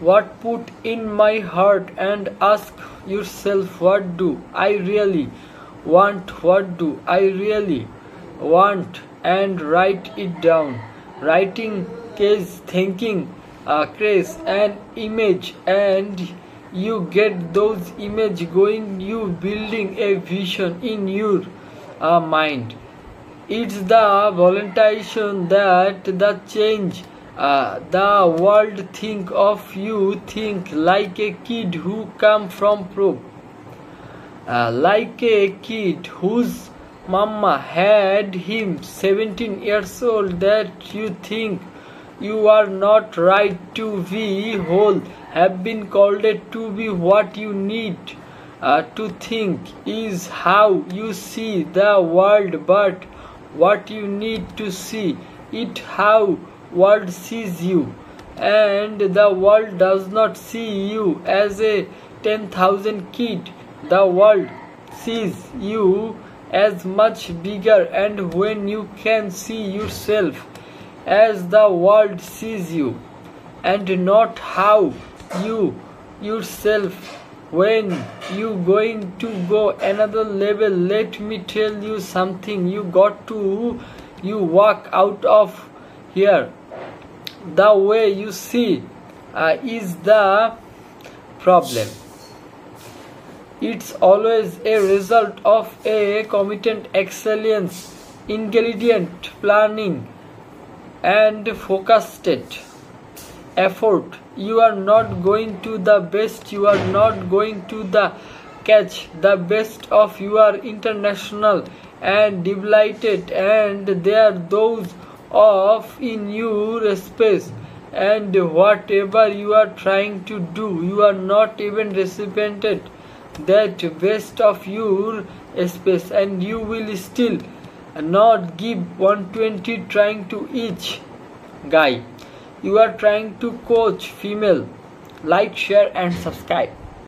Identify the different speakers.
Speaker 1: what put in my heart and ask yourself what do I really want? What do I really want? And write it down. Writing case thinking uh, an image and you get those image going you building a vision in your uh, mind. It's the voluntation that the change uh, the world think of you think like a kid who come from pro uh, like a kid whose mama had him 17 years old that you think you are not right to be whole have been called to be what you need uh, to think is how you see the world but what you need to see it how world sees you and the world does not see you as a 10000 kid. The world sees you as much bigger and when you can see yourself as the world sees you and not how you yourself. When you going to go another level let me tell you something. You got to you walk out of here the way you see uh, is the problem. It's always a result of a committed excellence ingredient planning and focused effort. You are not going to the best you are not going to the catch. The best of your international and delighted and there are those of in your space. And whatever you are trying to do you are not even recipiented that best of your space. And you will still not give 120 trying to each guy. You are trying to coach female. Like share and subscribe